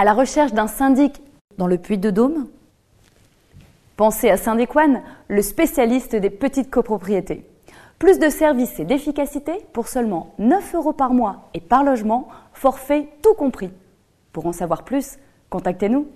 À la recherche d'un syndic dans le puits de Dôme Pensez à Syndéquan, le spécialiste des petites copropriétés. Plus de services et d'efficacité pour seulement 9 euros par mois et par logement, forfait tout compris. Pour en savoir plus, contactez-nous.